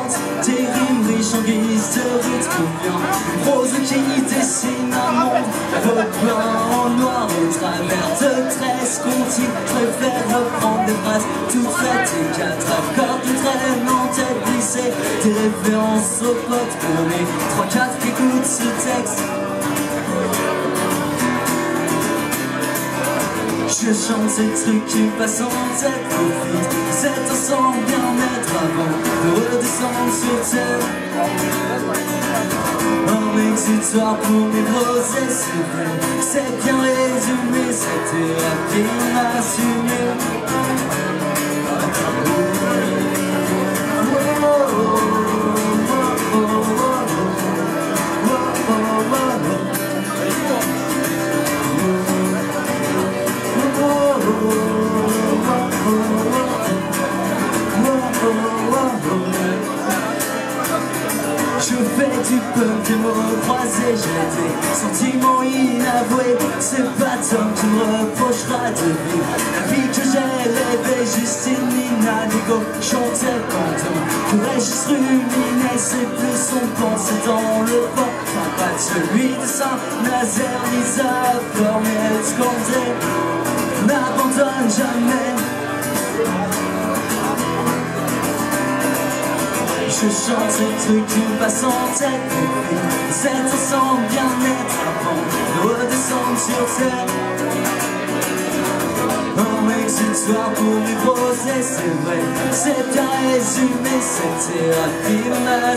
chante Des rimes riches en guise de rythme bien Rose qui dessine un monde en noir au travers de tresses contines préfère reprendre des phrases toutes faites. Et quatre accords qui traînent en tête glissée Des références aux potes pour les trois quatre qui écoutent ce texte Je chante ces trucs qui passent en tête Profite cet instant bien-être avant de redescendre sur terre Un exutoire pour mes brosses c'est vrai. C'est bien résumé, cette thérapie m'assumer Je fais du punk, des mots croisés, j'ai des sentiments inavoués. C'est pas tant qui me reprochera de vivre. La vie que j'ai rêvée, Justine Nina Nigo chantait pendant Que Régis ruminait ses plus son pensée dans le vent Pas de celui de Saint-Nazaire, Lisa, mais elle N'abandonne jamais Je chante ces trucs qui me passent en tête. Cet ensemble bien-être avant de redescendre sur terre. Un exutoire pour les rosés, c'est vrai C'est bien résumé, cette thérapie m'a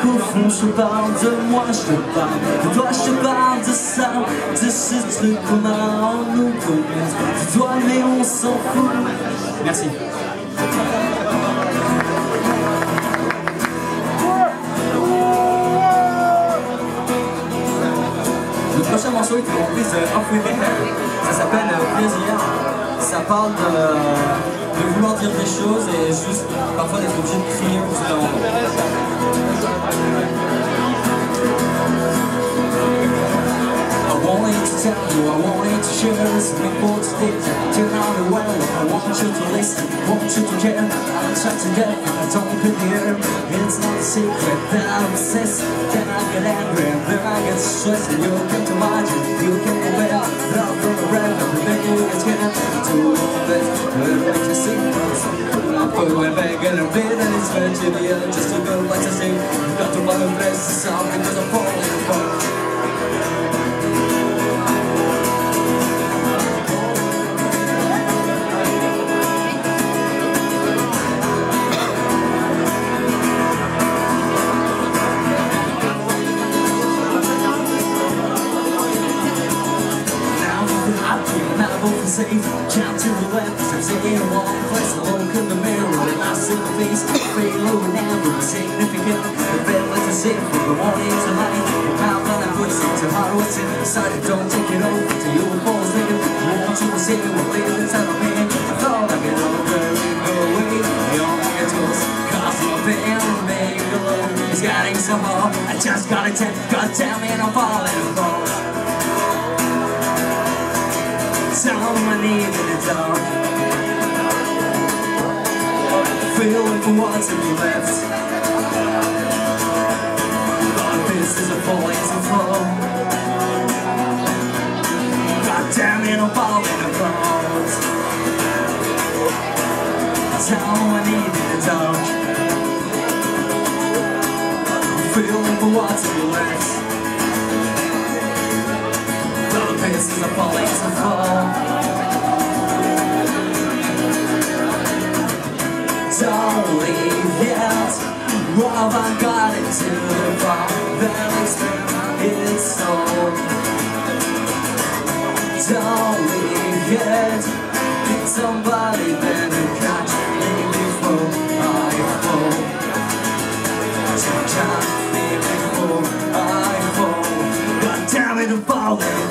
qu'au fond je parle de moi, je te parle de toi, je te parle de ça, de ce truc qu'on a en nous. De toi mais on s'en fout. Merci. Le prochain morceau est une reprise de Off With. Ça s'appelle euh, Plaisir. Ça parle de, de vouloir dire des choses et juste parfois d'être obligé de crier pour se rendre. I to tell you, I wanted to share Turn the I want you to listen, want you to care. I'm to I don't believe It's not a secret that I'm obsessed Then I get angry, then I get stressed. And you can imagine, you can gonna be an expensive year Just to go like a sing Got to buy a place to because I'm falling apart. Safe, jump to the left, a along, place alone in the mirror in the face, fade lower now, but significant. The Red was a sin from the morning to night. And now when I put it tomorrow, it's in the side. Don't take it over to you and falls in. Won't you say you will later the time of me? I thought I'd could over and go away. The only tools, cause you've been made alone. It's getting so hard. I just got a tip, god damn it, I'm falling apart. Someone needed a dog. Feeling for what's to be left But this is a falling to fall God damn it, I'm falling apart. Someone need in the dark Feeling for what's to be left the pieces are falling to fall I got into the fall Then it's all Don't leave yet Need somebody better catch me before I fall? Don't catch me before I fall. God damn it, I'm falling